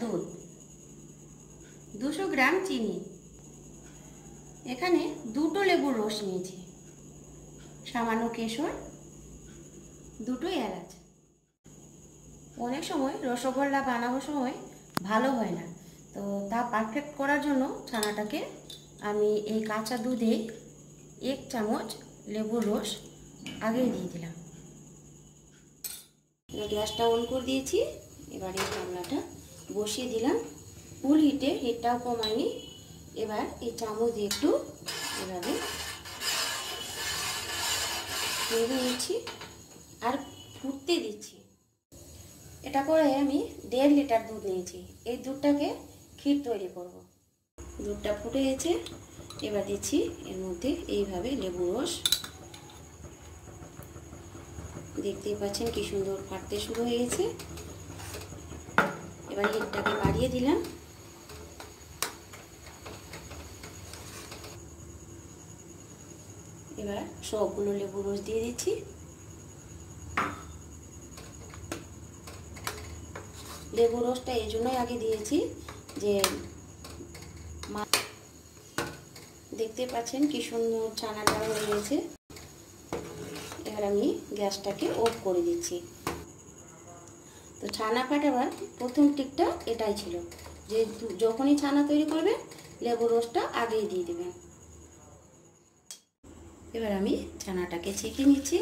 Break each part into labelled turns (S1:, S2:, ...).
S1: দুধ। দুশো গ্রাম চিনি। এখানে দুটো লেবুর রস নিয়েছি। সামান্য কেশর, দুটো এলাচ। অনেক সময় রসগোল্লা বানানোর সময় ভালো হয় না। তো তা পারফেক্ট করার জন্য ছানাটাকে আমি এই কাঁচা দুধে এক চামচ লেবুর রস আগেই দিয়ে দিলাম। গ্যাসটা অন করে দিয়েছি। এবার গামলাটা বসিয়ে দিলাম। ফুল হিটে হিটটাও কমায়নি এবার এই চামচ দিয়ে একটু এভাবে নেড়ে নিচ্ছি আর ফুটতে দিচ্ছি। এটা করে আমি দেড় লিটার দুধ নিয়েছি। এই দুধটাকে ক্ষীর তৈরি করব। দুধটা ফুটে গেছে। এবার দিচ্ছি এর মধ্যে এইভাবে লেবু রস। দেখতেই পাচ্ছেন কি সুন্দর ফাটতে শুরু হয়ে গেছে। এবার হিটটাকে বাড়িয়ে দিলাম। এবার সবগুলো লেবু রস দিয়ে দিচ্ছি। লেবু রসটা এই জন্যই আগে দিয়েছি যে দেখতে পাচ্ছেন কি সুন্দর চানাটা হয়ে গেছে। এবার আমি গ্যাসটাকে অফ করে দিচ্ছি। তো ছানা ফাটাবার প্রথম টিকটা এটাই ছিল যে যখনই ছানা তৈরি করবে, লেবু রসটা আগেই দিয়ে দেবেন এবার আমি ছানাটাকে ছেঁকে নিচ্ছি।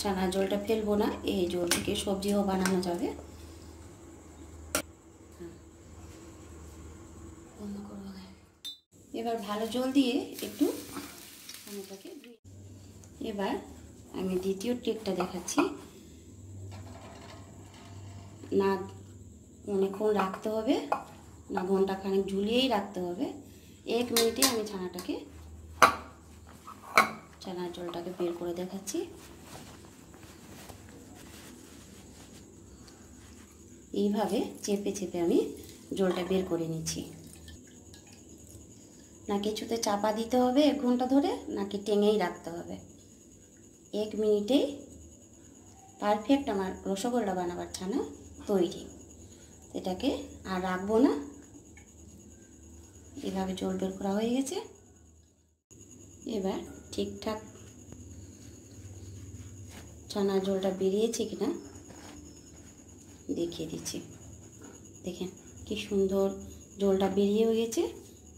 S1: ছানার জলটা ফেলব না, এই জল থেকে সবজিও বানানো যাবে। এবার ভালো জল দিয়ে একটু এবার আমি দ্বিতীয় টেকটা দেখাচ্ছি। না, অনেকক্ষণ রাখতে হবে, না ঘণ্টা খানিক ঝুলিয়েই রাখতে হবে। এক মিনিটে আমি ছানাটাকে, ছানার জলটাকে বের করে দেখাচ্ছি। এইভাবে চেপে চেপে আমি জলটা বের করে নিচ্ছি। না কিছুতে চাপা দিতে হবে এক ঘণ্টা ধরে, নাকি টেঙেই রাখতে হবে? এক মিনিটেই পারফেক্ট আমার রসগোল্লা বানাবার ছানা তৈরি। এটাকে আর রাখব না। এভাবে জল বের করা হয়ে গেছে। এবার ঠিকঠাক ছানার জলটা বেরিয়েছে কিনা দেখিয়ে দিচ্ছি। দেখেন কি সুন্দর জলটা বেরিয়ে গেছে।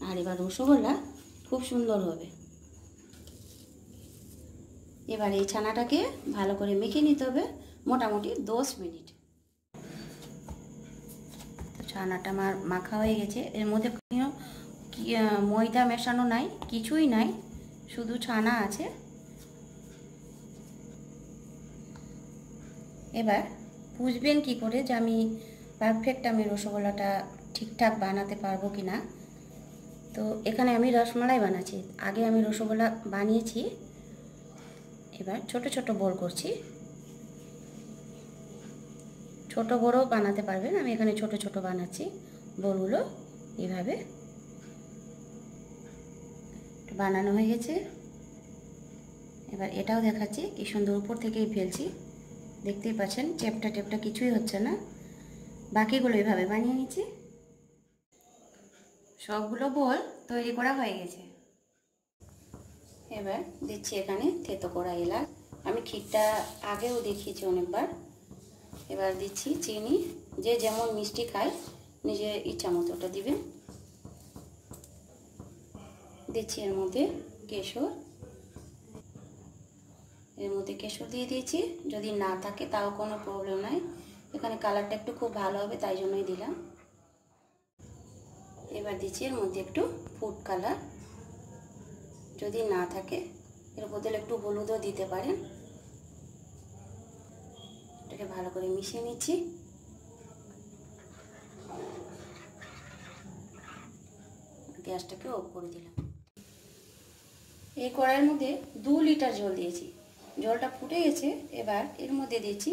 S1: আর এবার রসগোল্লা খুব সুন্দর হবে। এবার এই ছানাটাকে ভালো করে মেখে নিতে হবে মোটামুটি দশ মিনিট। ছানাটা আমার মাখা হয়ে গেছে। এর মধ্যে ময়দা মেশানো নাই, কিছুই নাই, শুধু ছানা আছে। এবার বুঝবেন কি করে যে আমি পারফেক্ট আমি রসগোল্লাটা ঠিকঠাক বানাতে পারব কি না তো এখানে আমি রসমালাই বানাচ্ছি। আগে আমি রসগোল্লা বানিয়েছি। এবার ছোট ছোট বল করছি। ছোট বড়ও বানাতে পারবেন, আমি এখানে ছোট ছোট বানাচ্ছি। বলগুলো এভাবে বানানো হয়ে গেছে। এবার এটাও দেখাচ্ছি, কি সুন্দর উপর থেকেই ফেলছি। দেখতেই পাচ্ছেন চেপটা টেপটা কিছুই হচ্ছে না। বাকিগুলো এভাবে বানিয়ে নিচ্ছি। সবগুলো বল তৈরি করা হয়ে গেছে। এবার দিচ্ছি এখানে থেতো করা এলাচ। আমি ক্ষীরটা আগেও দেখিয়েছি অনেকবার। এবার দিচ্ছি চিনি। যে যেমন মিষ্টি খায়, নিজের ইচ্ছা মতো ওটা দিবেন দিচ্ছি এর মধ্যে কেশর। এর মধ্যে কেশর দিয়ে দিয়েছি। যদি না থাকে তাও কোনো প্রবলেম নাই। এখানে কালারটা একটু খুব ভালো হবে, তাই জন্যই দিলাম। এবার দিচ্ছি এর মধ্যে একটু ফুড কালার। যদি না থাকে, এর বদলে একটু হলুদও দিতে পারেন। এটাকে ভালো করে মিশিয়ে নিচ্ছি। গ্যাসটাকে অফ করে দিলাম। এই কড়াইয়ের মধ্যে দু লিটার জল দিয়েছি। জলটা ফুটে গেছে, এবার এর মধ্যে দিয়েছি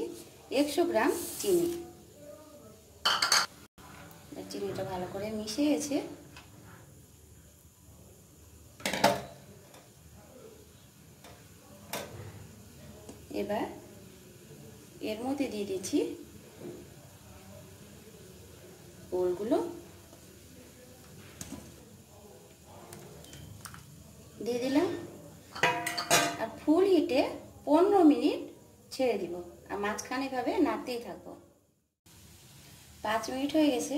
S1: একশো গ্রাম চিনি। চিনিটা ভালো করে মিশে গেছে। এবার এর মধ্যে দিয়ে দিচ্ছি ওলগুলো। দিয়ে দিলাম। আর ফুল হিটে পনেরো মিনিট ছেড়ে দিব। আর মাঝখানে ভাবে নাড়তেই থাকব। পাঁচ মিনিট হয়ে গেছে।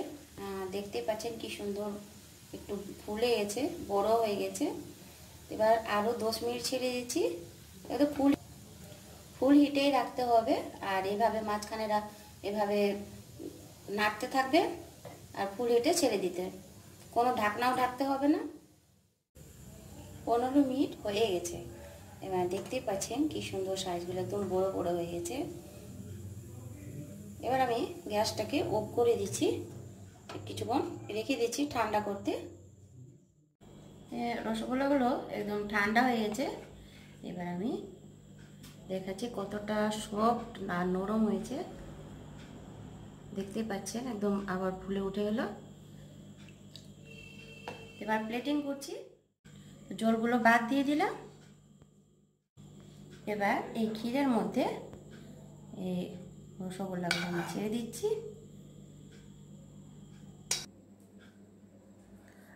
S1: দেখতে পাচ্ছেন কি সুন্দর একটু ফুলে গেছে, বড় হয়ে গেছে। এবার আরও দশ মিনিট ছেড়ে দিচ্ছি। ফুল ফুল হিটেই রাখতে হবে। আর এভাবে মাঝখানে এভাবে নাড়তে থাকবে আর ফুল হিটে ছেড়ে দিতে। কোনো ঢাকনাও ঢাকতে হবে না। পনেরো মিনিট হয়ে গেছে। এবার দেখতেই পাচ্ছেন কি সুন্দর সাইজগুলো, একদম বড় বড় হয়ে গেছে। এবার আমি গ্যাসটাকে অফ করে দিচ্ছি। কিছুক্ষণ রেখে দিচ্ছি ঠান্ডা করতে। রসগোল্লাগুলো একদম ঠান্ডা হয়ে গেছে। এবার আমি দেখাচ্ছি কতটা সফট আর নরম হয়েছে। দেখতেই পাচ্ছেন, একদম আবার ফুলে উঠে গেল এবার প্লেটিং করছি। জলগুলো বাদ দিয়ে দিলাম। এবার এই ক্ষীরের মধ্যে এই রসগোল্লাগুলো আমি ছেড়ে দিচ্ছি।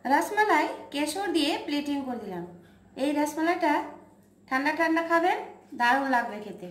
S1: রসমালাই কেশর দিয়ে প্লেটিং করে দিলাম। এই রসমালাইটা ঠান্ডা ঠান্ডা খাবেন? দারুণ লাগবে খেতে